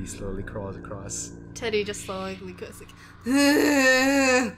He slowly crawls across. Teddy just slowly goes like, Oh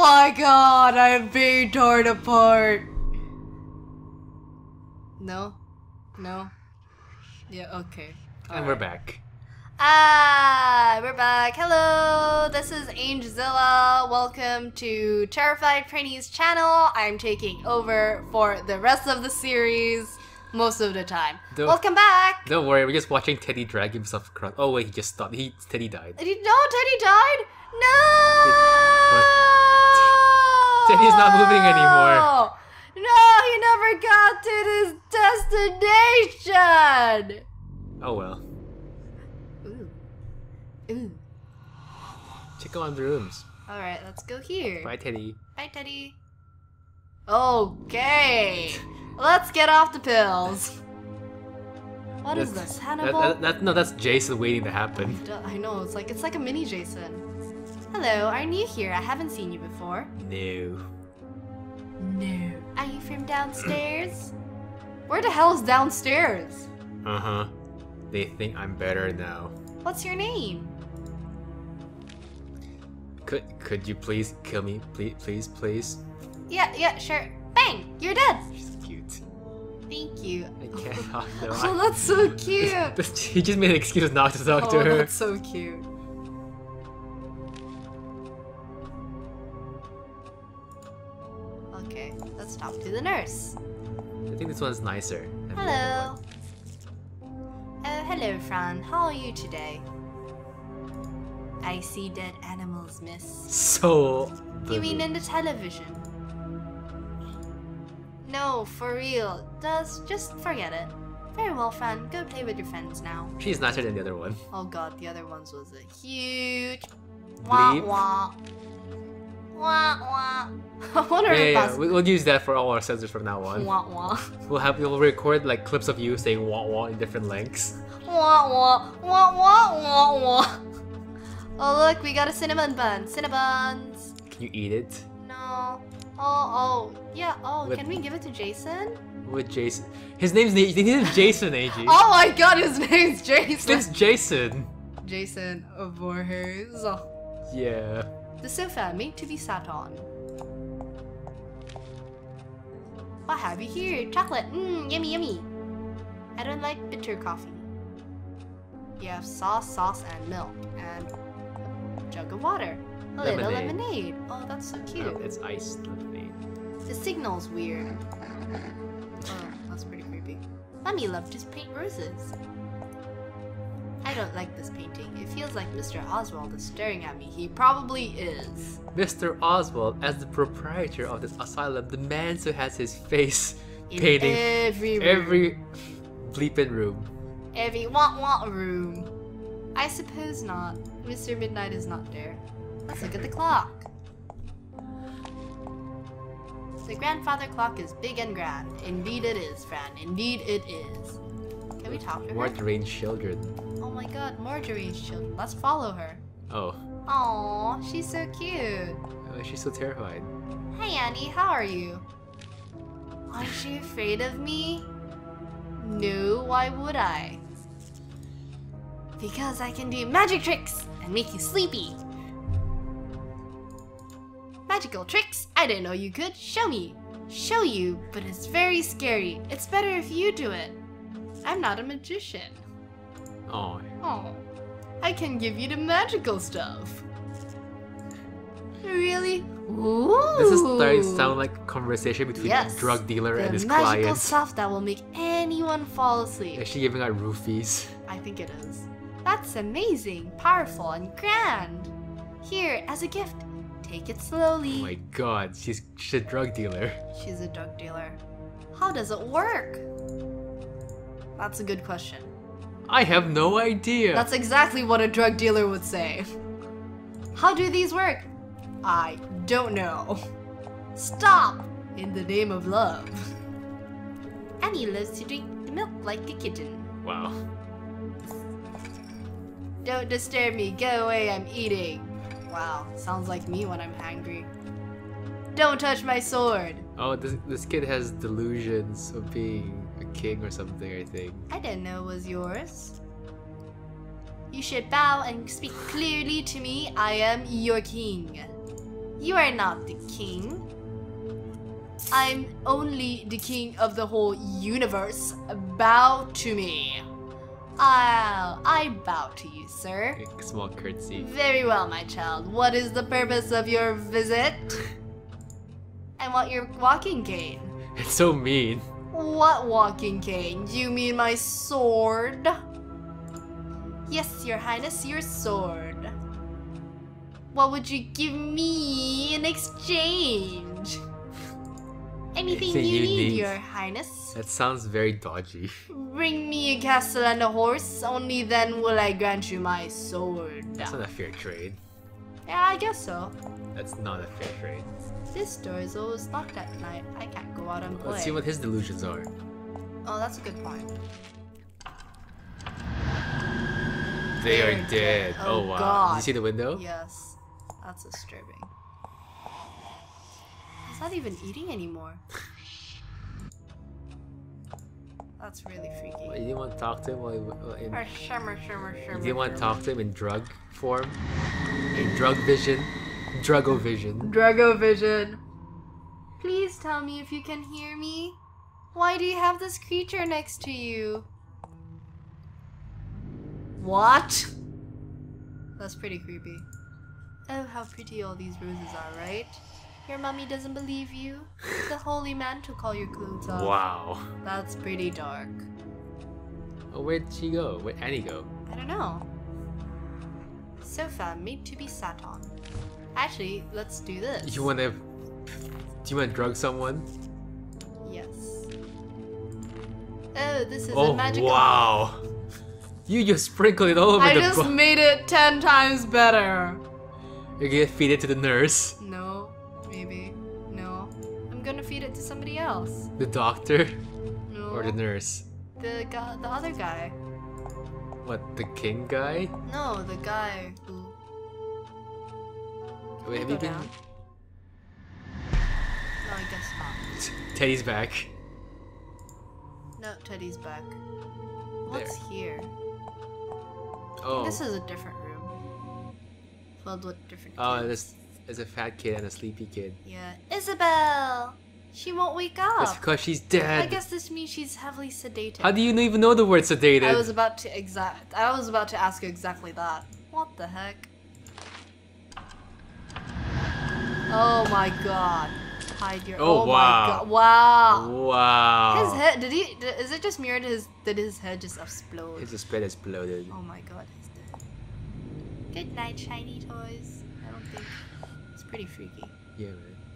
my god, I am being torn apart. No? No? Yeah, okay. And we're back. Ah, we're back. Hello, this is Angelzilla. Welcome to Terrified Prinny's channel. I'm taking over for the rest of the series most of the time. Don't- Welcome back. Don't worry, we're just watching Teddy drag himself across. Oh wait, he just stopped. He Teddy died. Did he, no, Teddy died. No. Teddy's not moving anymore. No, he never got to his destination. Oh well. Ooh. Ooh. Check on the rooms. All right, let's go here. Bye, Teddy. Bye, Teddy. Okay, let's get off the pills. What is That's- this, Hannibal? that, that- no, that's Jason waiting to happen. I know it's like it's like a mini Jason. Hello, are you here? I haven't seen you before. No. No. Are you from downstairs? Where the hell is downstairs? Uh huh. They think I'm better now. What's your name? Could could you please kill me, please, please, please? Yeah, yeah, sure. Bang! You're dead. She's cute. Thank you. I can't. Oh, no, Oh, that's so cute. he just made an excuse not to talk to Oh, her. that's so cute. Okay, let's talk to the nurse. I think this one's nicer. than the other Hello. one. Oh, hello, Fran. How are you today? I see dead animals, miss. So. You mean in the television? No, for real. Just, just forget it. Very well, Fran. Go play with your friends now. She's nicer than the other one. Oh god, the other ones was a huge wah Bleep. wah. Wah wah. I wonder Yeah, if yeah, we- we'll use that for all our censors from now on. wah wah. We'll have we'll record like clips of you saying wah wah in different lengths. Wah wah wah wah wah wah. Oh look, we got a cinnamon bun. Cinnabuns. Can you eat it? No. Oh oh yeah. Oh, With- can we give it to Jason? With Jason. His name's his name's Jason, AG. Oh my god, his name's Jason. It's Jason. Jason Voorhees. Yeah. The sofa made to be sat on. What have you here? Chocolate. Mmm, yummy, yummy. I don't like bitter coffee. You have sauce, sauce, and milk, and a jug of water. Oh, A little Lemonade. lemonade. Oh, that's so cute. Oh, it's iced lemonade. The signal's weird. Oh, that's pretty creepy. Mummy loved to paint roses. I don't like this painting. It feels like Mr. Oswald is staring at me. He probably is. Mr. Oswald, as the proprietor of this asylum, demands who has his face In painting every room. every bleeping room. every want want room. I suppose not. Mr. Midnight is not there. Let's look at the clock. The grandfather clock is big and grand. Indeed it is, Fran. Indeed it is. Can we talk to her? More deranged children. Oh my god, more Marjorie's children. Let's follow her. Oh. Aw, she's so cute. oh, she's so terrified. Hey Annie, how are you? Aren't you afraid of me? No, why would I? Because I can do magic tricks and make you sleepy. Magical tricks? I didn't know you could. Show me. Show you, but it's very scary. It's better if you do it. I'm not a magician. Oh. Oh, I can give you the magical stuff. Really? Ooh. This is starting to sound like a conversation between Yes, a drug dealer and his magical client. stuff that will make anyone fall asleep. Is she giving out roofies? I think it is. That's amazing, powerful, and grand. Here, as a gift, take it slowly. Oh my god, she's, she's a drug dealer. She's a drug dealer. How does it work? That's a good question. I have no idea. That's exactly what a drug dealer would say. How do these work? I don't know. Stop! In the name of love. Annie loves to drink the milk like a kitten. Wow. Don't disturb me, go away, I'm eating. Wow, sounds like me when I'm angry. Don't touch my sword. Oh, this, this kid has delusions of being a king or something, I think. I didn't know it was yours. You should bow and speak clearly to me. I am your king. You are not the king. I'm only the king of the whole universe. Bow to me. I'll, I bow to you, sir. A small curtsy. Very well, my child. What is the purpose of your visit? I want your walking cane. It's so mean. What walking cane? You mean my sword? Yes, your highness, your sword. What would you give me in exchange? Anything Anything you you need, need. your highness. That sounds very dodgy. Bring me a castle and a horse, only then will I grant you my sword. That's not a fair trade. Yeah, I guess so. That's not a fair trade. This door is always locked at night. I can't go out and play. Let's see what his delusions are. Oh, that's a good point. They They're are dead. dead. Oh, Oh, wow. Did you see the window? Yes, that's disturbing. He's not even eating anymore. That's really freaky. Well, You didn't want to talk to him while he, while uh, in, Or shimmer, shimmer, shimmer. You didn't want to talk to him in drug form? In drug vision? Drugo vision. Drago vision. Please tell me if you can hear me. Why do you have this creature next to you? What? That's pretty creepy. Oh, how pretty all these roses are, right? Your mummy doesn't believe you. The holy man took all your clothes off. Wow. That's pretty dark. Oh, where'd she go? Where'd Annie go? I don't know. Sofa made to be sat on. Actually, let's do this. You wanna... Do you wanna drug someone? Yes. Oh, this is oh, a magical. wow. You just sprinkled it all over I the just made it ten times better. You're gonna feed it to the nurse, No, it to somebody else. the doctor, No. or the nurse. the guy, the other guy. What, the king guy? No, the guy who. Wait, have you been... down. No, I guess not. Teddy's back. No, Teddy's back. What's here? Oh. This is a different room. Filled with different. Oh, kids. there's, there's a fat kid and a sleepy kid. Yeah, Isabel. She won't wake up. That's because she's dead. I guess this means she's heavily sedated. How do you even know the word sedated? I was about to exact. I was about to ask you exactly that. What the heck? Oh my god! Hide your. Oh, Oh, wow. my god! Wow. Wow. His head. Did he? Did, is it just mirrored? His did his head just explode? His head exploded. Oh my god, he's dead. Good night, shiny toys. I don't think it's pretty freaky. Yeah.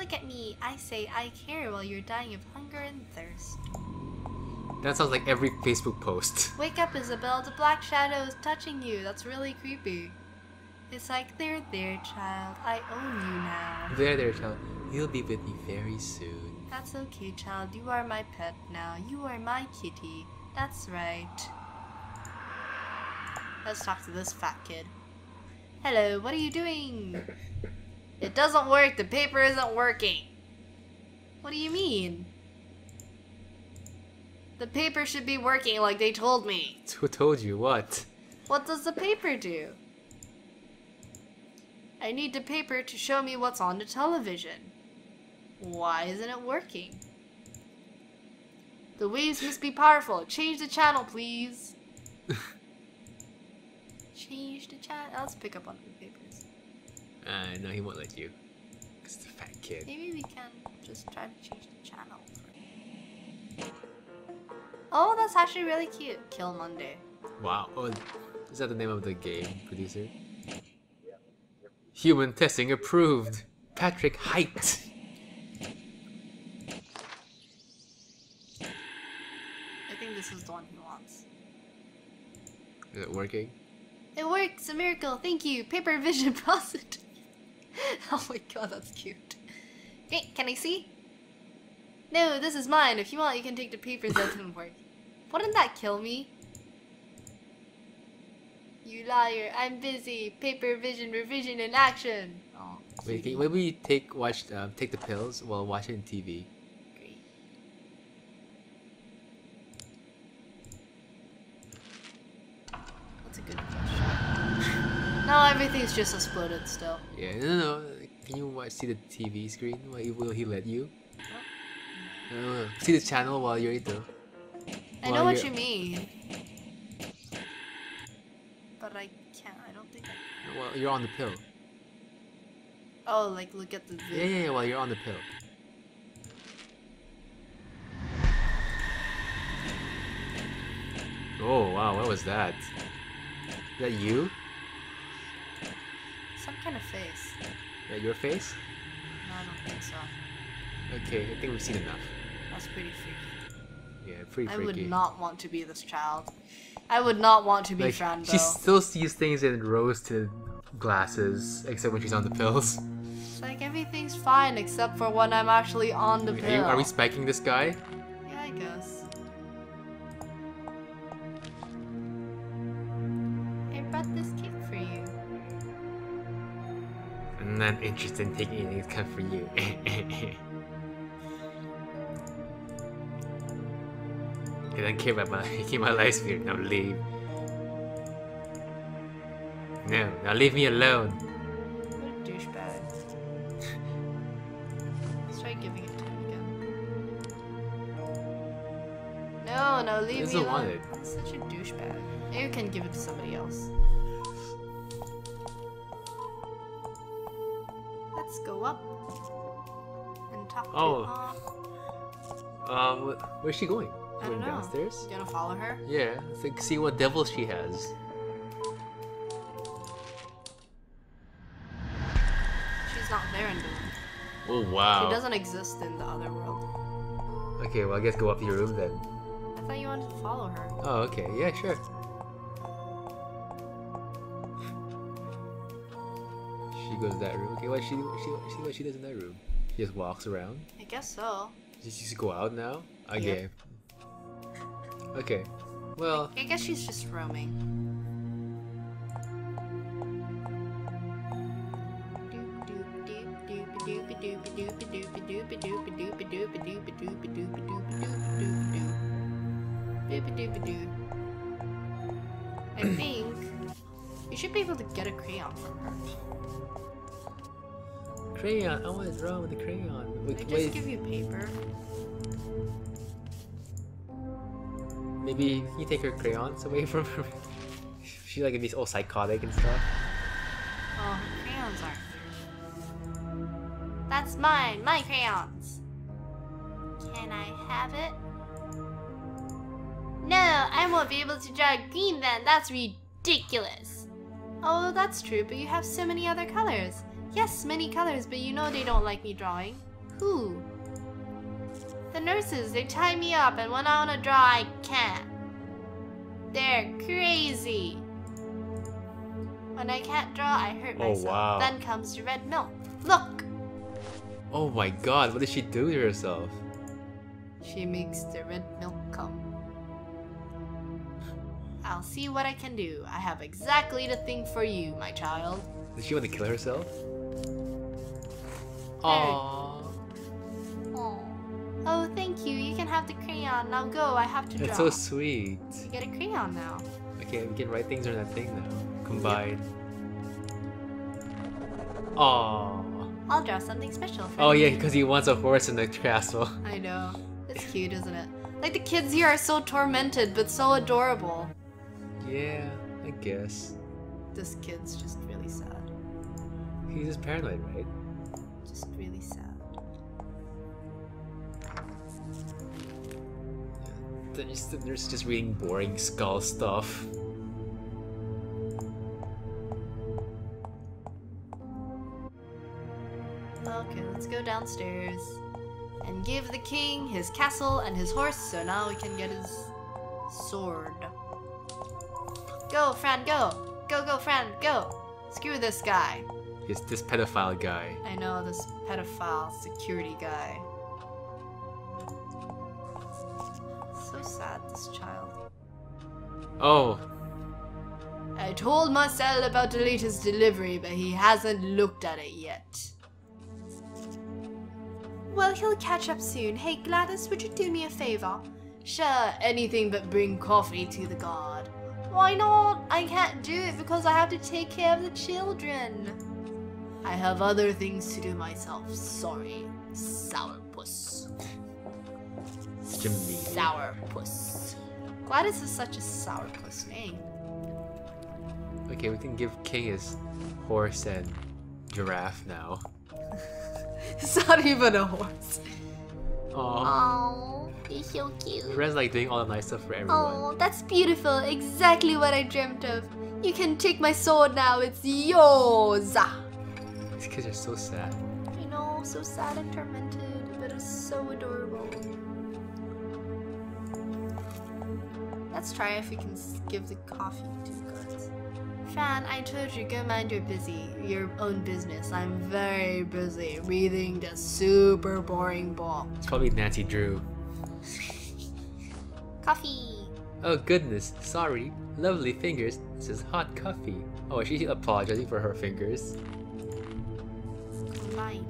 Look at me. I say I care while you're dying of hunger and thirst. That sounds like every Facebook post. Wake up, Isabel. The black shadow is touching you. That's really creepy. It's like, there, there, child. I own you now. There, there, child. You'll be with me very soon. That's okay, child. You are my pet now. You are my kitty. That's right. Let's talk to this fat kid. Hello, what are you doing? It doesn't work. The paper isn't working. What do you mean? The paper should be working like they told me. Who told you what? What does the paper do? I need the paper to show me what's on the television. Why isn't it working? The waves must be powerful. Change the channel, please. Change the channel. Let's pick up on the papers. Uh, no, he won't let you. 'Cause it's a fat kid. Maybe we can just try to change the channel. Oh, that's actually really cute. Killmonday. Wow. Oh, is that the name of the game producer? Human testing approved. Patrick hyped. I think this is the one he wants. Is it working? It works! A miracle! Thank you! Paper vision positive! oh my god, that's cute. Hey, can I see? No, this is mine. If you want, you can take the papers that didn't work. Wouldn't that kill me? You liar! I'm busy. Paper vision revision in action. Oh, Wait, can, maybe take watch um, take the pills while watching TV. No, everything's just exploded still. Yeah, no, no. no. Can you watch, see the TV screen? Will, will he let you? No, no, no. See the channel while you're eating. I know what you're- mean. But I can't. I don't think I. Well, you're on the pill. Oh, like look at the Yeah, video. yeah, yeah. While you're on the pill. Oh wow, what was that? Is that you? Kind of face. That your face? No, I don't think so. Okay, I think we've seen enough. That's pretty freaky. Yeah, pretty freaky. I would not want to be this child. I would not want to be like, Fran Bow. she still sees things in rose-tinted glasses, except when she's on the pills. It's like everything's fine except for when I'm actually on the Are, pill. you, are we spiking this guy? Yeah, I guess. Not interested in taking anything come for you. I don't care about my keep my life here. Now leave. No, now leave me alone. What a douchebag. Let's try giving it to him again. No, no, leave doesn't me want alone. it. He's such a douchebag. Maybe you can give it to somebody else. Go up and talk Oh. to Aunt. Um, wh- where's she going? I Going don't know. downstairs? You gonna follow her? Yeah, it's like see what devil she has. She's not there in the Oh wow. She doesn't exist in the other world. Okay, well I guess go up to your room then. I thought you wanted to follow her. Oh, okay, yeah, sure. Goes to that room. Okay, what she she what she does in that room? She just walks around. I guess so. Does she just go out now? Okay. Okay. Well, I guess she's just roaming. I think you should be able to get a crayon from her. Crayon. I want to draw with the crayon. Wait, just wait, give you paper. maybe you take her crayons away from her. she like be all psychotic and stuff. Oh, her crayons aren't. That's mine, my crayons. Can I have it? No, I won't be able to draw green then. That's ridiculous. Oh, that's true, but you have so many other colors. Yes, many colors, but you know they don't like me drawing. Who? The nurses, they tie me up, and when I want to draw, I can't. They're crazy. When I can't draw, I hurt Oh, myself. wow. Then comes the red milk. Look! Oh my god, what did she do to herself? She makes the red milk come. I'll see what I can do. I have exactly the thing for you, my child. Did she want to kill herself? Aww. Oh, thank you. You can have the crayon. Now go. I have to draw. That's so sweet. You get a crayon now. Okay, we can write things on that thing now. Combine. Aww. I'll draw something special for Oh you. yeah, because he wants a horse in the castle. I know. It's cute, isn't it? Like the kids here are so tormented, but so adorable. Yeah, I guess. This kid's just really sad. He's just paranoid, right? Just really sad. Just, they're just reading boring skull stuff. Okay, let's go downstairs and give the king his castle and his horse so now we can get his sword. Go, Fran, go! Go, go, Fran, go! Screw this guy. He's this pedophile guy. I know this pedophile security guy. So sad, this child. Oh, I told Marcel about the latest delivery, but he hasn't looked at it yet. Well, he'll catch up soon. Hey, Gladys, would you do me a favor? Sure, anything but bring coffee to the guard. Why not? I I can't do it because I have to take care of the children. I have other things to do myself. Sorry, sourpuss. Such a mean. Sourpuss. Gladys is such a sourpuss name. Okay, we can give King his horse and giraffe now. It's not even a horse. Aww. Oh, he's so cute. Red's like doing all the nice stuff for everyone. Oh, that's beautiful. Exactly what I dreamt of. You can take my sword now. It's yours. These kids are so sad. You know, so sad and tormented, but it's so adorable. Let's try if we can give the coffee to the guards. Fan, I told you, go mind your busy, your own business. I'm very busy reading the super boring book. It's probably Nancy Drew. Coffee. Oh goodness, sorry. Lovely fingers. This is hot coffee. Oh, she's apologizing for her fingers. Combine.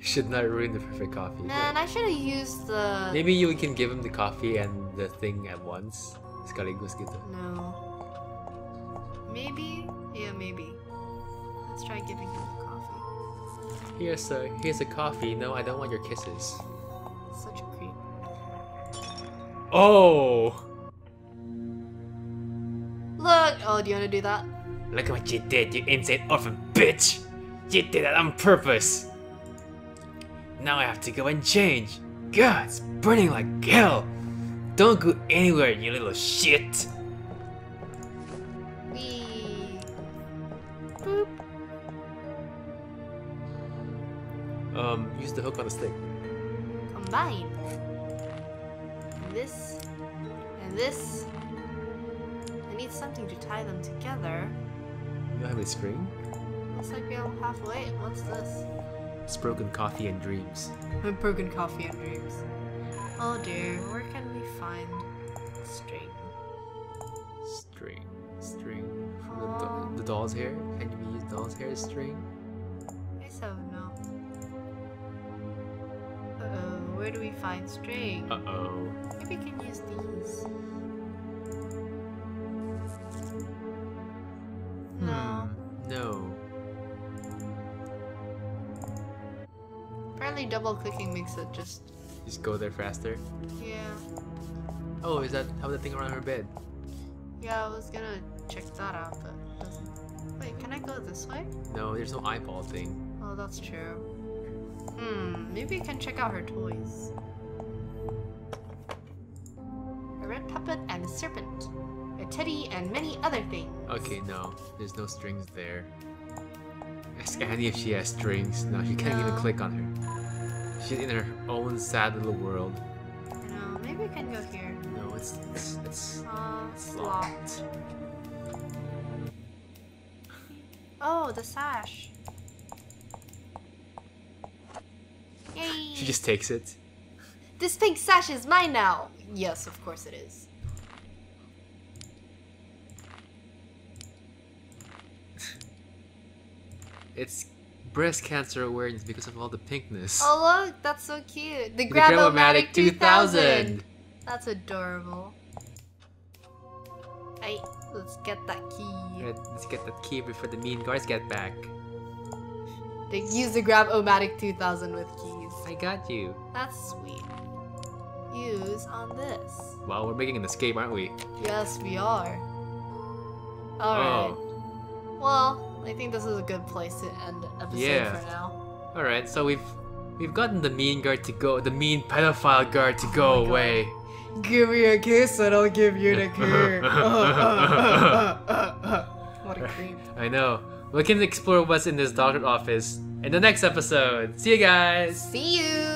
Should not ruin the perfect coffee. Man, I should have used the. Maybe you can give him the coffee and the thing at once. Sekaligus gitu. No. Maybe? Yeah, maybe. Let's try giving him the coffee. Here's a here's a coffee. No, I don't want your kisses. Such a creep. Oh! Look! Oh, do you want to do that? Look at what you did, you insane orphan bitch! You did that on purpose! Now I have to go and change. God, it's burning like hell! Don't go anywhere, you little shit! Wee. Boop. Um, use the hook on the stick. Combine. This and this. I need something to tie them together. You don't have any string? Looks like we're halfway. What's this? It's broken coffee and dreams. Broken coffee and dreams. Oh dear, where can we find string? String. String. The, do- the doll's hair? Can you use doll's hair as string? I so no. Uh oh, where do we find string? Uh oh. Maybe we can use these. Apparently double clicking makes it just Just go there faster. yeah. Oh, is that how the thing around her bed? Yeah, I was gonna check that out, but doesn't. Wait, can I go this way? No, there's no eyeball thing. Oh, that's true. Hmm, maybe we can check out her toys. A red puppet and a serpent. A teddy and many other things. Okay, no. There's no strings there. Ask Annie if she has strings. No, she can't even click on her. She's in her own sad little world. No, maybe we can go here. No, it's it's it's, Uh, it's it's locked. Oh, the sash. Yay! She just takes it. This pink sash is mine now! Yes, of course it is. It's breast cancer awareness because of all the pinkness. Oh look, that's so cute. The The Grabomatic Grabomatic 2000! That's adorable. Hey, let's get that key. Let's get that key before the mean guards get back. They use the Grabomatic 2000 with keys. I got you. That's sweet. Use on this. Well, we're making an escape, aren't we? Yes, we are. Alright. Oh. Well, I think this is a good place to end episode Yeah. for now. Alright, so we've we've gotten the mean guard to go the mean pedophile guard to Oh go away. Give me a kiss and I'll give you the key. what a creep. I know. We can explore what's in this doctor's office in the next episode. See you guys! See you!